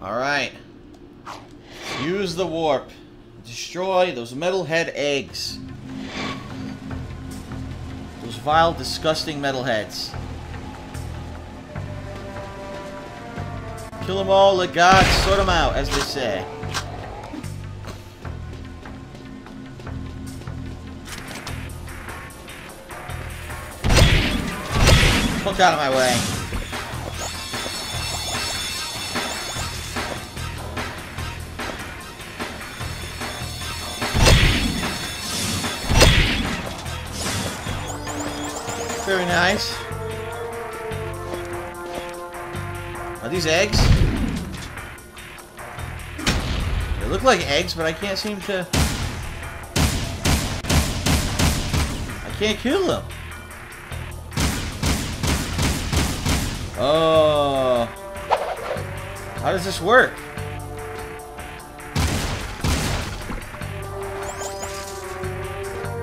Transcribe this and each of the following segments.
Alright. Use the warp. Destroy those metalhead eggs. Those vile, disgusting metalheads. Kill them all, let God sort them out, as they say. Fuck out of my way. Very nice. Are these eggs? They look like eggs, but I can't seem to... I can't kill them. Oh. How does this work?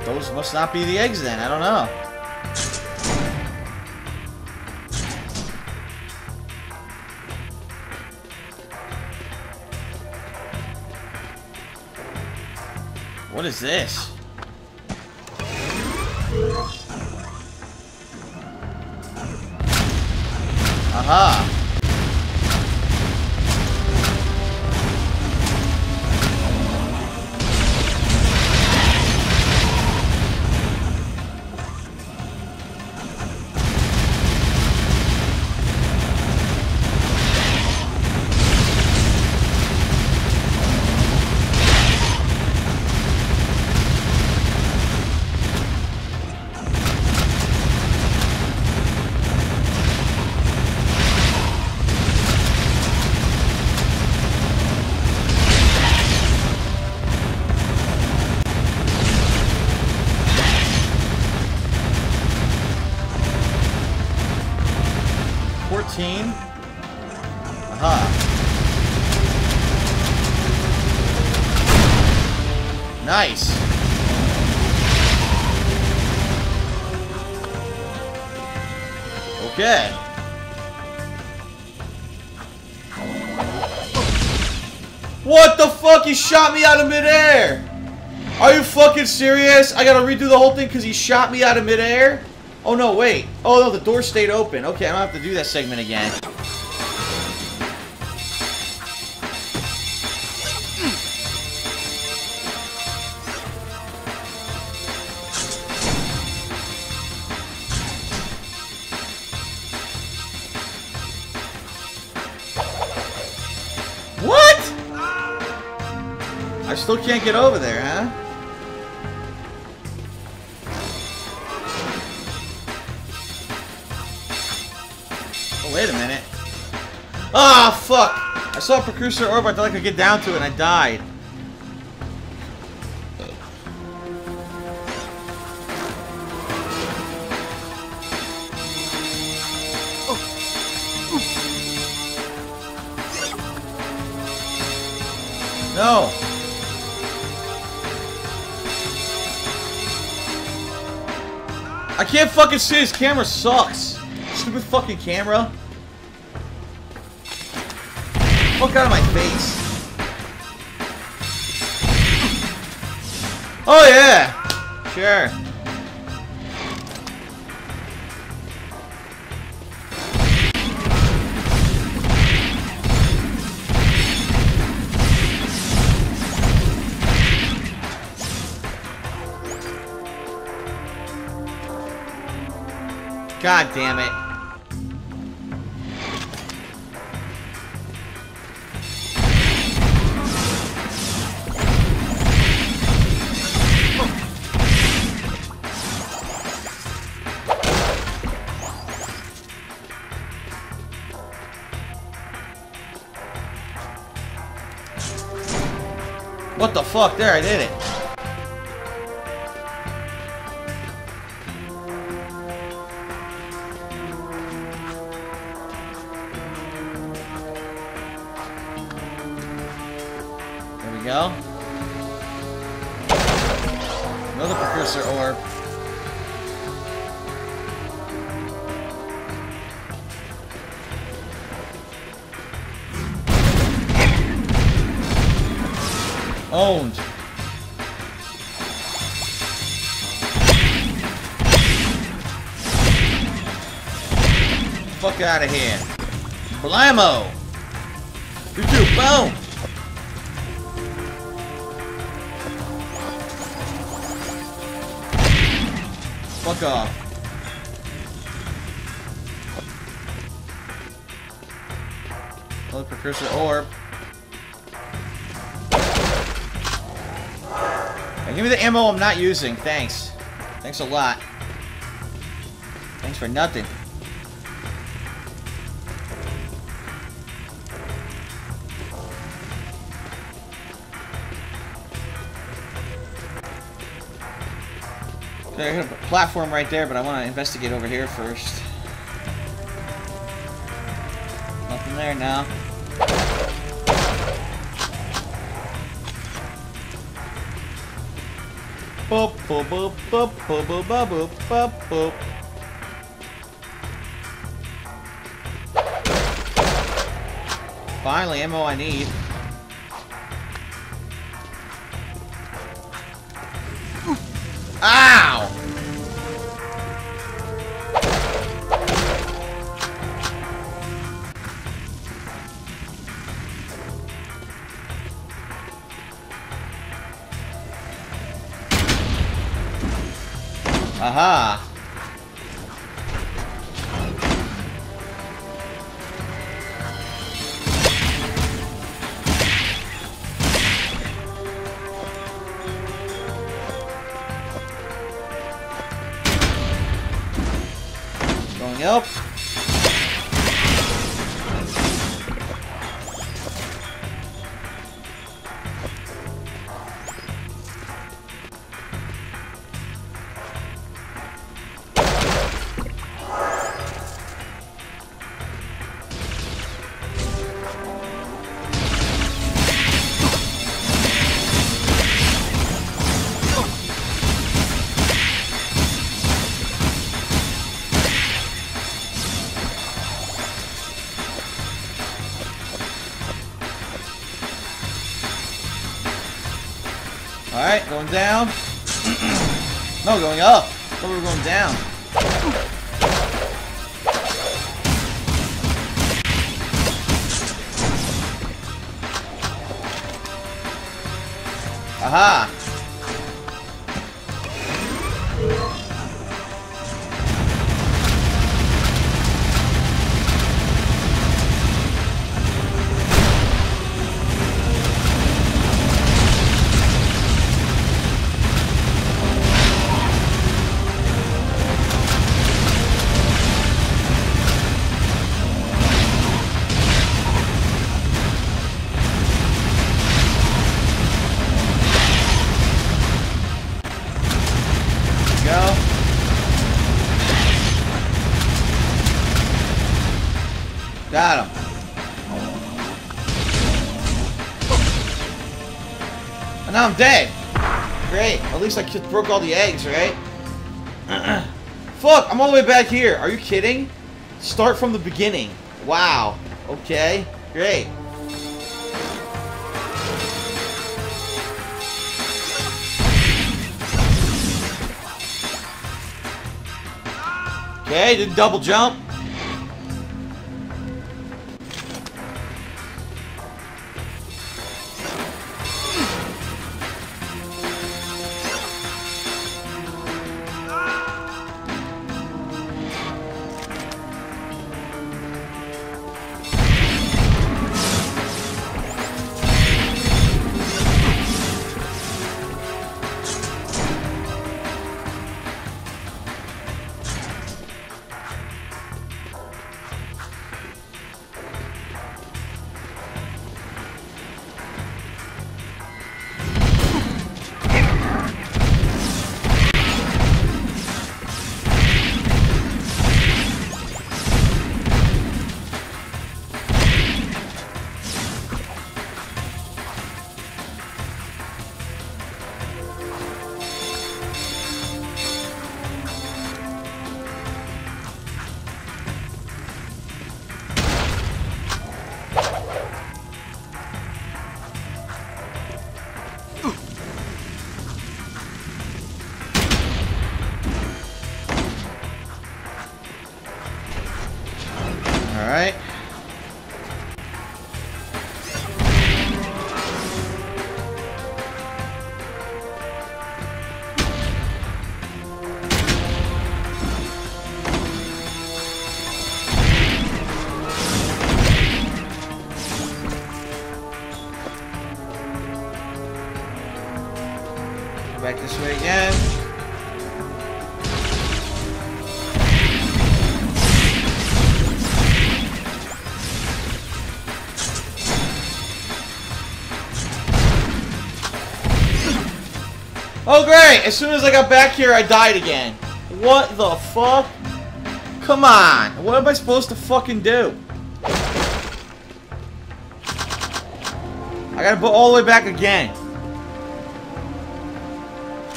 Those must not be the eggs then. I don't know. What is this? Aha! Fourteen. Aha. Nice. Okay. What the fuck? He shot me out of midair! Are you fucking serious? I gotta redo the whole thing because he shot me out of midair? Oh no, wait. Oh no, the door stayed open. Okay, I don't have to do that segment again. What? I still can't get over there, huh? Saw a precursor orb, I thought I could get down to it, and I died. No! I can't fucking see, his camera sucks! Stupid fucking camera. Fuck out of my face. Oh yeah! Sure. God damn it. Fuck? There, I did it. There we go. Another precursor orb. Owned. Fuck out of here. Blammo! You too, boom! Fuck off. Another precursor orb. Give me the ammo I'm not using. Thanks. Thanks a lot. Thanks for nothing. There's a platform right there, but I want to investigate over here first. Nothing there now. Finally, ammo I need. Aha! Going up. Going down. no, going up. We were going down. Aha! Now I'm dead. Great. At least I just broke all the eggs, right? Fuck, I'm all the way back here. Are you kidding? Start from the beginning. Wow. Okay. Great. Okay, did double jump. Oh great! As soon as I got back here, I died again. What the fuck? Come on! What am I supposed to fucking do? I gotta go all the way back again.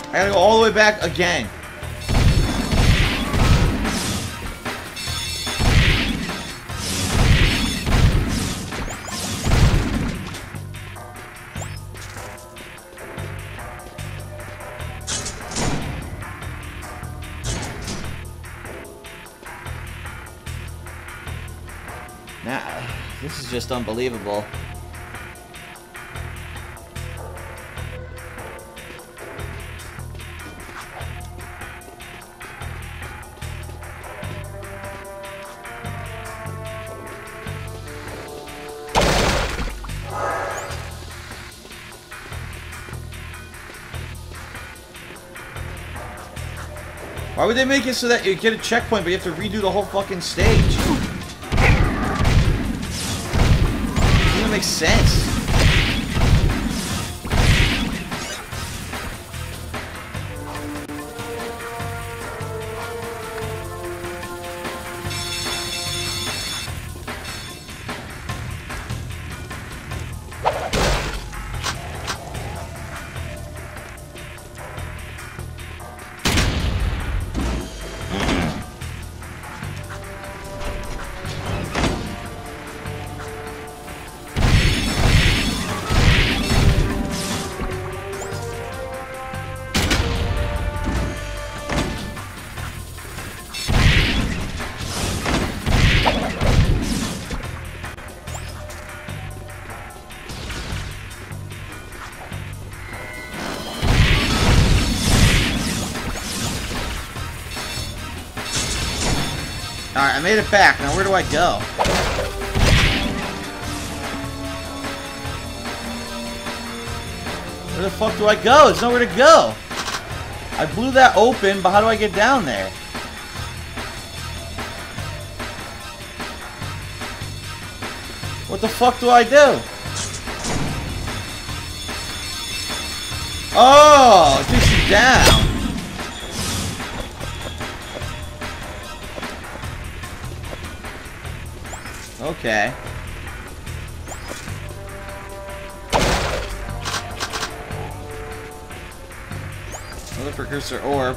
I gotta go all the way back again. Just unbelievable. Why would they make it so that you get a checkpoint, but you have to redo the whole fucking stage? Make sense. Alright, I made it back. Now where do I go? Where the fuck do I go? There's nowhere to go. I blew that open, but how do I get down there? What the fuck do I do? Oh, it takes you down. Okay. Another precursor orb.